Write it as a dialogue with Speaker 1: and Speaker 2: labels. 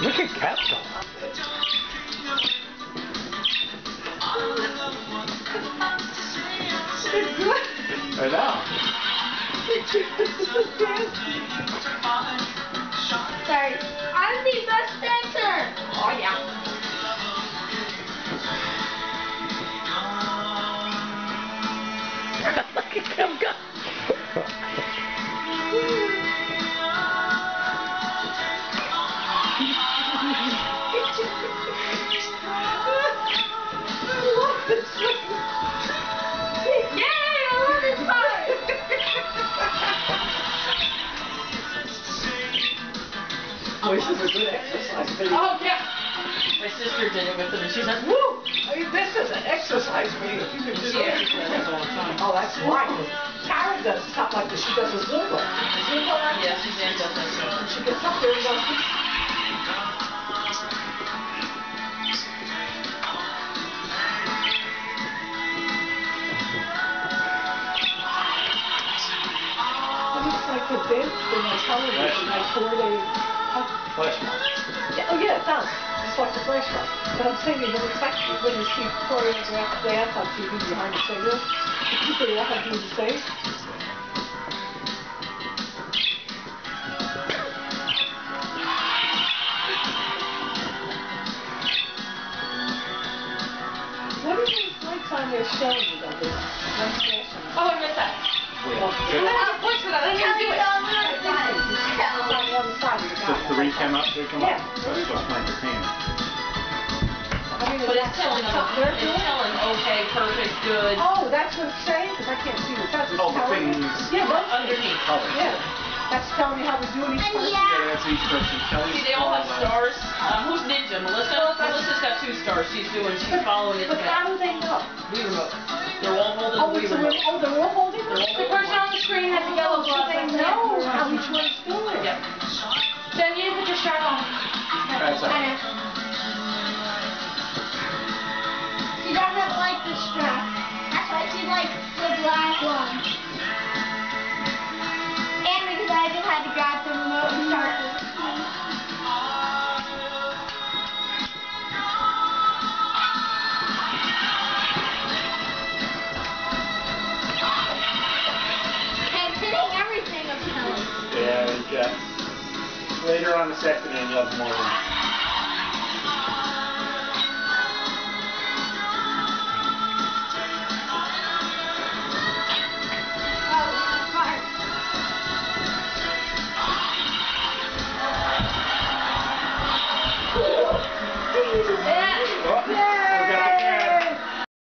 Speaker 1: Look at Capsule. I know.
Speaker 2: Sorry. I'm the best dancer.
Speaker 3: Oh, yeah.
Speaker 4: Look at him go.
Speaker 3: Voice is a good exercise video.
Speaker 5: Oh, yeah. My sister did it with him, and she's like, woo!
Speaker 3: I mean, this is an exercise video. You can do
Speaker 5: She
Speaker 3: that.
Speaker 5: exercises all the time.
Speaker 3: Oh, that's right. Karen does stuff like this. She does a Zumba. Zumba, right?
Speaker 5: Yeah, Suzanne does that too.
Speaker 3: She gets up there and goes, It looks like the dance thing on television, like where they,
Speaker 1: Flash mob.
Speaker 3: yeah, oh yeah, it does. It's like the flash mob. But I'm saying you it looks like when you see choreographed dance on TV behind the the people to do the same. What are these lights on there showing you though? This?
Speaker 5: Oh, I missed that.
Speaker 1: Wait,
Speaker 5: I
Speaker 1: good.
Speaker 5: don't have a voice for that.
Speaker 3: Of the
Speaker 1: The
Speaker 3: guy.
Speaker 1: come up, three come
Speaker 3: Yeah.
Speaker 1: up. That's just my entertainment.
Speaker 5: But
Speaker 3: is
Speaker 5: it's telling them,
Speaker 3: they're
Speaker 5: it's telling okay, perfect, good,
Speaker 3: Oh, that's what it's saying? Because I can't see the touch. It's
Speaker 1: Oh, the
Speaker 3: telling
Speaker 1: things.
Speaker 3: Yeah, that's,
Speaker 5: underneath.
Speaker 1: Colors.
Speaker 3: yeah. That's telling me how we're doing each person.
Speaker 2: yeah.
Speaker 1: Yeah, that's each person. Kelly's
Speaker 5: See, they all have stars. Um, who's Ninja? Melissa? Melissa's got two stars. She's doing, she's following it
Speaker 3: But how do they know?
Speaker 5: Wii remote. They're all holding
Speaker 3: Oh,
Speaker 5: the
Speaker 3: it's
Speaker 5: Wii remote.
Speaker 3: real, oh, they're all holding
Speaker 5: They're
Speaker 3: it?
Speaker 2: The person on the screen has a yellow
Speaker 3: So
Speaker 2: glove.
Speaker 3: they know
Speaker 2: had to grab the remote and start. Hitting everything.
Speaker 1: Yeah, you. Later on this afternoon, you'll have more